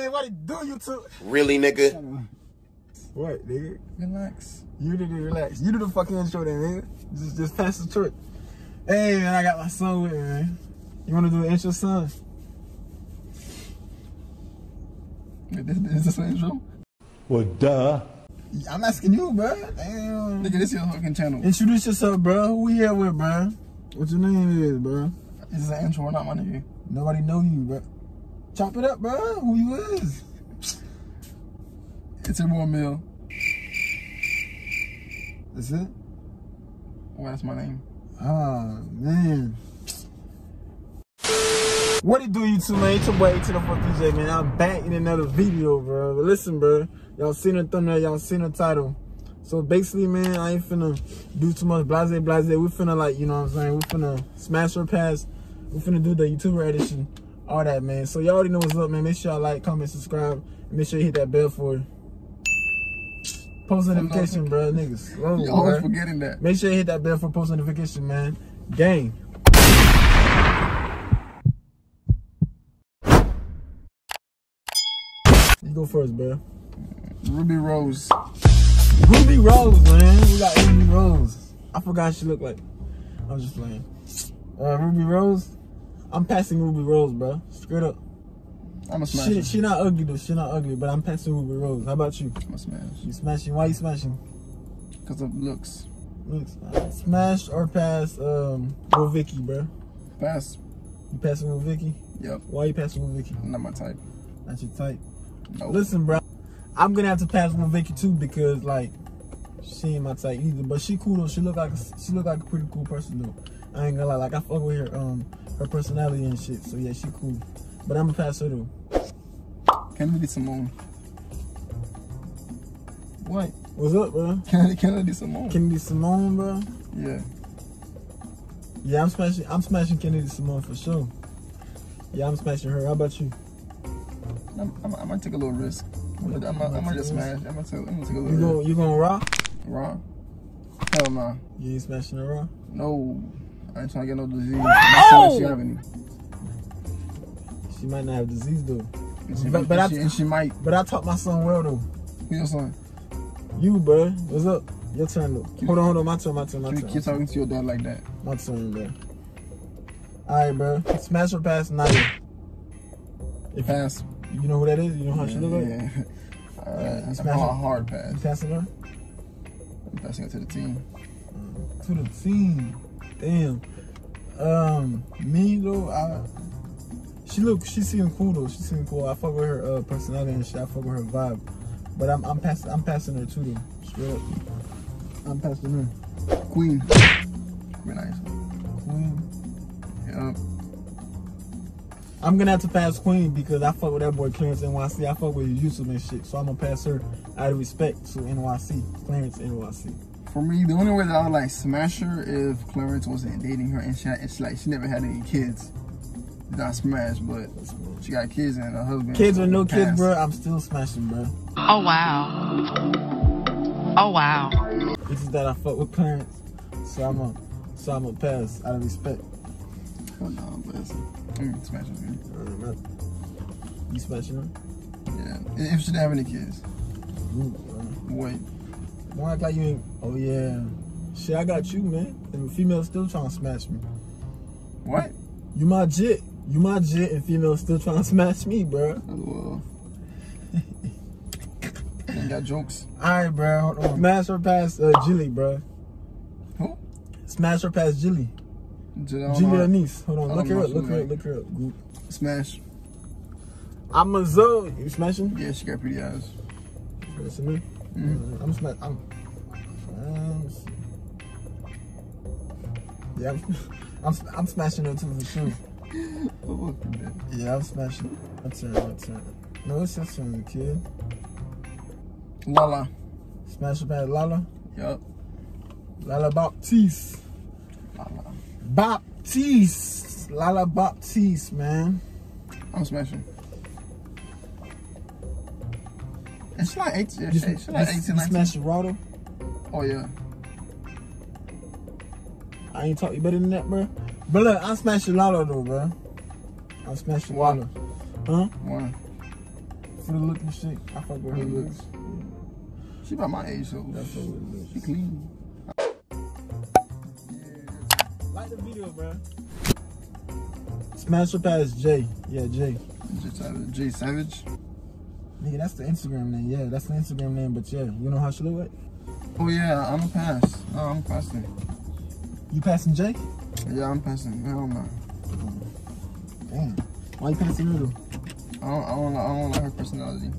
man, what it do, YouTube? Really, nigga? What, nigga? Relax. You need to relax. You do the fucking intro then, nigga. Just, just pass the torch. Hey, man, I got my son with me, man. You want to do an intro, son? Is this, is this the intro? Well, duh. I'm asking you, bro. Damn. Nigga, this your fucking channel. Introduce yourself, bro. Who we here with, bro? What your name is, bro? This is an intro or not, my nigga? Nobody know you, bro. Chop it up, bro. Who you is? It's a more meal. That's it? Well, that's my name. Oh, man. What it do, you two, man? It's your boy, to the fuck DJ, man. I'm back in another video, bro. But listen, bro. Y'all seen the thumbnail, y'all seen the title. So basically, man, I ain't finna do too much blase blase. We finna like, you know what I'm saying? We finna smash or pass. We finna do the YouTuber edition. All that, man. So y'all already know what's up, man. Make sure y'all like, comment, subscribe. And make sure you hit that bell for post notification, bro. Niggas. You always bro. forgetting that. Make sure you hit that bell for post notification, man. Gang. You go first, bro. Rubi Rose. Rubi Rose, man. We got Rubi Rose. I forgot she looked like. I was just playing. Uh, Rubi Rose. I'm passing Rubi Rose, bro. Straight up. I'm a smash. She, she not ugly though. She not ugly, but I'm passing Rubi Rose. How about you? I'm a smash. You smashing? Why you smashing? Because of looks. Looks, Smash or pass um Woah Vicky, bro. Pass. You passing Woah Vicky? Yep. Why you passing Woah Vicky? Not my type. That's your type. No. Listen, bro. I'm gonna have to pass Woah Vicky too because like she ain't my type either. But she cool though. She look like a, she look like a pretty cool person though. I ain't gonna lie. Like I fuck with her um her personality and shit. So yeah, she cool. But I'm gonna pass her though. Kennedy Cymone. What? What's up, bro? Kennedy, Kennedy Cymone. Kennedy Cymone, bro. yeah. Yeah, I'm smashing. I'm smashing Kennedy Cymone for sure. Yeah, I'm smashing her. How about you? I'm, I'm, I might take a little risk. I'm, gonna- I'm, I'm gonna just smash. I'm gonna take, I'm gonna take a You little going risk. you gonna raw? Raw. Hell nah. You ain't smashing her raw. No. I ain't trying to get no disease. I'm she have any. She might not have disease though. She, But- but and I- she, and she might. But I taught my son well though. You know what I'm saying? You, bro. What's up? Your turn though. Hold on, hold on. My turn. My turn. My Keep, turn. keep talking to your dad like that. My turn, bro. All right, bro. Smash or pass Naya. If Pass. you know who that is, you know how she look like. Yeah. Uh, Alright. you I smash call a hard pass. You passing her I'm passing it to the team. to the team. Damn. Um, me though, I. She look, she seem cool though. She seem cool. I fuck with her uh, personality and shit. I fuck with her vibe. But I'm, I'm passing, I'm passing her too though. Straight up. I'm passing her. Queen. Be nice. Queen. Yup. I'm gonna have to pass Queen because I fuck with that boy Clarence NYC. I fuck with YouTube and shit, so I'm gonna pass her out of respect to NYC, Clarence NYC. For me, the only way that I would like smash her if Clarence wasn't dating her and she, and she like she never had any kids. Not smash, but she got kids and a husband. Kids so or no kids, bro, I'm still smashing, bro. Oh wow. Oh wow. This is that I fuck with Clarence, so I'm gonna, so I'm gonna pass out of respect. Oh, no, but it's, I'm smashing her. You smashing her? Yeah. If she didn't have any kids. Mm, you. Wait. Don't act like you ain't. Oh yeah, shit, I got you, man. And females still trying to smash me. What? You my jit. You my jit, and females still trying to smash me, bro. Well. ain't got jokes. All right, bro. Hold on. Smash her past uh, Jilly, bro. Who? Smash her past Jilly. J- I don't Jilly. Anais. Hold on. Look her up. Look who her up. Look her up. Smash. I'm a Zoe. You smashing? Yeah, she got pretty eyes. Listen to me. Mhm. Uh, I'm smash. I'm. Um, yeah, I'm, I'm, I'm smashing her too for sure. Look at that. Yeah, I'm smashing. My turn. My turn. No, it's your turn, kid. Lala. Smash her past Lala. Yup. Lala Baptiste. Lala. Baptiste. Lala Baptiste, man. I'm smashing. She like 18, You, she, like you 18, s- 19. smash Geraldo. Oh, yeah. I ain't talk you better than that, bro. But look, I'm smashing Lala though, bro. I'm smashing Why? Lala. Huh? One. for the look and shit. I fuck with her Mhm. looks. She about my age, so That's what it looks. she clean. Like the video, bro. Smash up as J. Yeah, J. J Savage. J Savage. Nigga, that's the Instagram name. Yeah, that's the Instagram name. But yeah, you know how she look like? Oh yeah, I'm a pass. Oh, I'm passing. You passing Jake? Yeah, I'm passing. Hell no. Damn. Why you passing her though? I don't, I don't, I don't like her personality.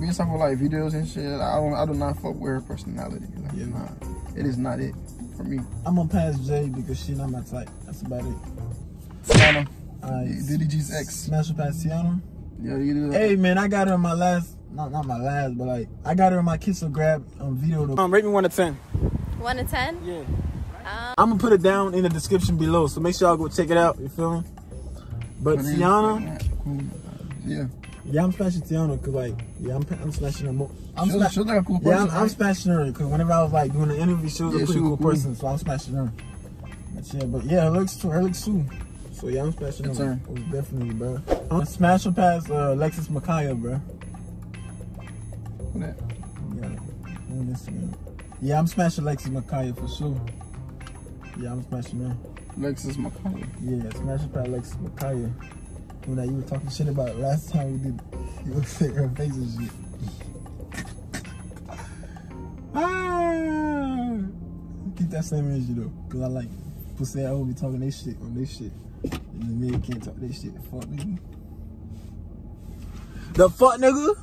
Based off of like videos and shit, I don't, I do not fuck with her personality. Like, Yeah. nah, it is not it for me. I'm gonna pass J because she not my type. That's about it. Tiana, Alright. DDG's ex. Smash up as Tiana. Yeah, you do that. Hey man, I got her in my last, not not my last, but like I got her in my kiss or grab um, video. Though. Um, rate me one to ten. One to ten? Yeah. Um, I'm gonna put it down in the description below, so make sure y'all go check it out. You feel me? But But Tiana, Cool. Yeah. yeah, I'm smashing Tiana because like, yeah, I'm, I'm smashing her more. I'm She sma- was, like a cool person. yeah, I'm, I'm smashing her because whenever I was like doing the interview, she was Yeah, a pretty cool cool. person, so I'm smashing her. But yeah, but yeah, her looks her looks too. So yeah, I'm smashing her. her. Most definitely, bro. I'm smash her past uh, Lexis Makiah, bro. Yeah, on Instagram. Yeah, I'm smashing Lexis Makiah for sure. Yeah, I'm smashing her. Lexus McCollum. Yeah, smash her past Lexis Makiah. When that you were talking shit about last time we did, you were saying her face and shit. Ah, keep that same energy though, cause I like pussy. I will be talking this shit on this shit, nigga can't talk this shit. Fuck nigga. The fuck nigga.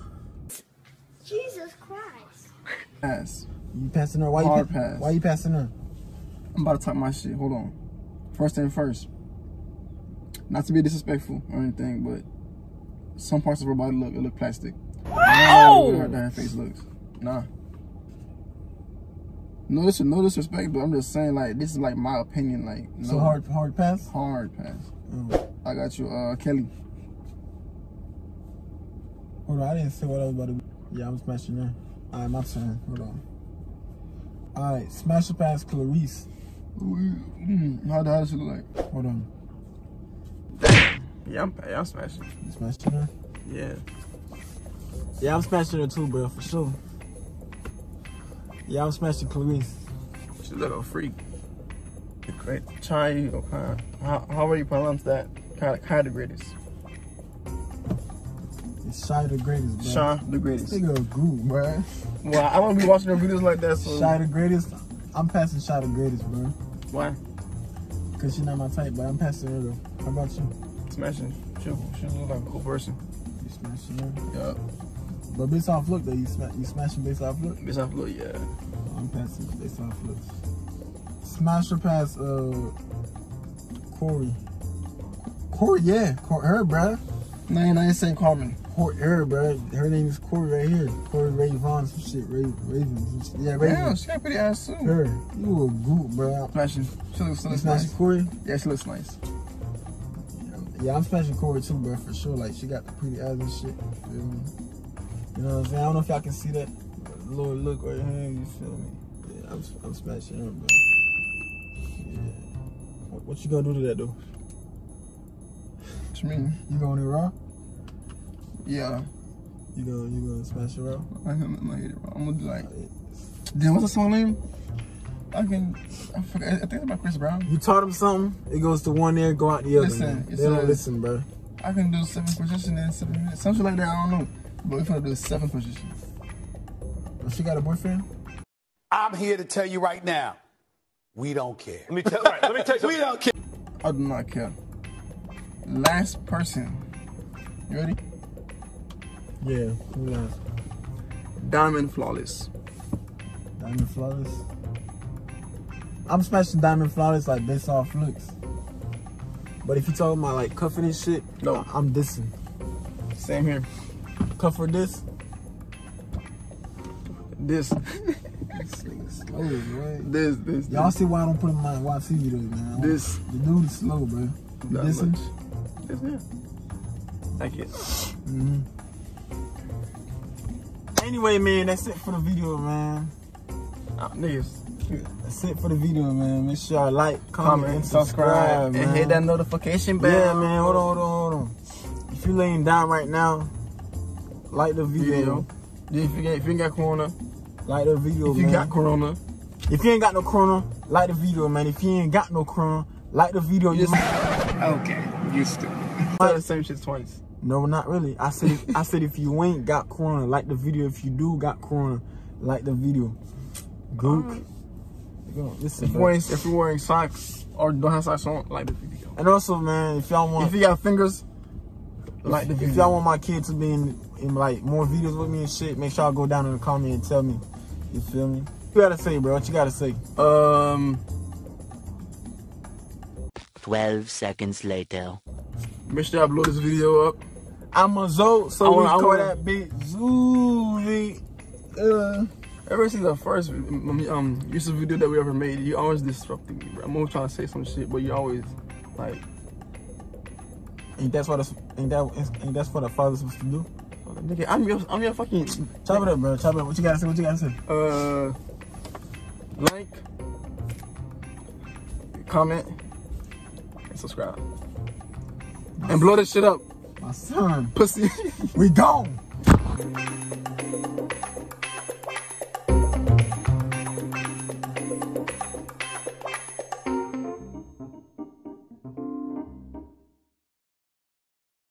Jesus Christ. Pass. You passing her? Why you? Hard pa- pass. Why you passing her? I'm about to talk my shit. Hold on. First thing first. Not to be disrespectful or anything, but some parts of her body look it look plastic. Oh! Her, her face looks. Nah. No, dis- no disrespect, but I'm just saying like this is like my opinion. Like no So hard, hard pass. hard pass. Oh. I got you, uh, Kelly. Hold on, I didn't say what I was about to do. Yeah, I'm smashing her. Alright, my turn. Hold on. Alright, smash her past Clarisse. Mm, how, how does she look like? Hold on. Yeah, I'm, yeah, I'm smashing. You smashing her? Yeah. Yeah, I'm smashing her too, bro, for sure. Yeah, I'm smashing Clarisse. She look a freak. Great. Chai, or kind how, how you pronounce that? Kind of, kind of greatest. It's Chy the greatest, bro. Sean, the greatest. Nigga a group, bro. Well, I don't be watching her videos like that, so Chy the greatest. I'm passing Chy the greatest, bro. why? Cause she's not my type, but I'm passing her though. How about you? Smashing. She, she look like a cool person. You smashing her? Yeah. But based off look though, you sma- you smashing based off look? Based off look, yeah. I'm passing based off looks. Smash her past uh Corie. Corie, yeah, Cor- her, bruh. No, I ain't saying Carmen. Corie, her, bruh. Her name is Corie right here. Corie Rayvon, some shit. Ray, Raven. some shit. Yeah, Raven. Damn, she got pretty ass too. Her. You a goop, bruh. Smashing. She looks, she looks smashing nice. Corie? Yeah, she looks nice. Yeah, I'm smashing Corie too, bruh, for sure. Like, she got the pretty ass and shit. You feel me? You know what I'm saying? I don't know if y'all can see that little look right here. You feel me? Yeah, I'm, I'm smashing her, bro. Yeah. What, what you gonna do to that, though? What you mean? You going to raw? Yeah. You gonna you gonna smash her out? I'm, I'm gonna hit it wrong. I'm gonna do like. Damn, what's the song name? I can. I forgot. I think it's about Chris Brown. You taught him something, it goes to one ear, go out the other. Listen, man. They don't listen, bro. I can do seven position in seven minutes. Something like that. I don't know. But we're gonna do seven position. Oh, She got a boyfriend? I'm here to tell you right now, we don't care. Let me tell. Right, let me tell you. We don't care. I do not care. Last person. You ready? Yeah. Last? Diamond Flawless. Diamond Flawless. I'm smashing Diamond Flawless like based off looks. But if you talking about like cuffing and shit, No. I'm dissing. Same here. For this? This. This nigga slow, bro. This. This. Y'all this. see why I don't put him in my YC videos, man. This. The dude is slow, bro. Not dissing? much. This. Yeah. Thank you. Mm-hmm. Anyway, man, that's it for the video, man. Uh, niggas. That's it for the video, man. Make sure y'all like, comment, Comment, and subscribe, subscribe, and man. hit that notification bell. Yeah, man. Hold on, hold on, hold on. If you laying down right now, like the video. video. If you, get, if you ain't got corona, Like the video, if you man. got corona, if you ain't got no corona, like the video, man. If you ain't got no corona, like the video. You okay, you stupid. Say the same shit twice. No, not really. I said I said if you ain't got corona, like the video. If you do got corona, like the video. Gook. Yo, Listen, If you're wearing, if you're wearing socks or don't have socks on, like the video. and also, man, if y'all want, If you got fingers, like the if video. y'all want my kid to be in, in like more videos with me and shit, make sure y'all go down in the comment and tell me. You feel me? You gotta say, bro? What you gotta say? um, 12 seconds later. make sure I blow this video up. I'm a Zo, so I wanna- we I call wanna- that big Zooey. Uh, Ever since the first um, um YouTube video that we ever made, you always disrupting me, bro. I'm always trying to say some shit, but you always like, ain't that's what it's, ain't that ain't that's what a father's supposed to do? nigga, I'm your, I'm your fucking Chop it up, bro. Chop it up. What you gotta say? What you gotta say? uh like, comment, and subscribe, and blow this shit up, My son, pussy. we gone.